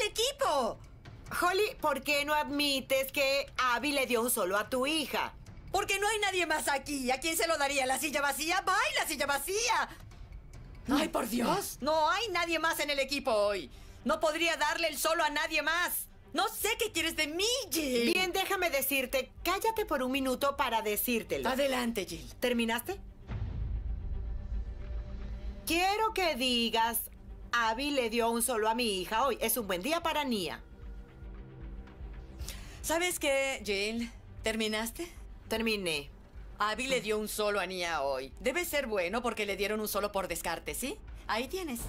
el equipo! Holly, ¿por qué no admites que Abby le dio un solo a tu hija? Porque no hay nadie más aquí. ¿A quién se lo daría? ¿La silla vacía? ¡Bye, la silla vacía! ¡Ay, por Dios! No hay nadie más en el equipo hoy. No podría darle el solo a nadie más. No sé qué quieres de mí, Jill. Bien, déjame decirte, cállate por un minuto para decírtelo. Adelante, Jill. ¿Terminaste? Quiero que digas, Abby le dio un solo a mi hija hoy. Es un buen día para Nia. ¿Sabes qué, Jill? ¿Terminaste? Terminé. Abby le dio un solo a Nia hoy. Debe ser bueno porque le dieron un solo por descarte, ¿sí? Ahí tienes.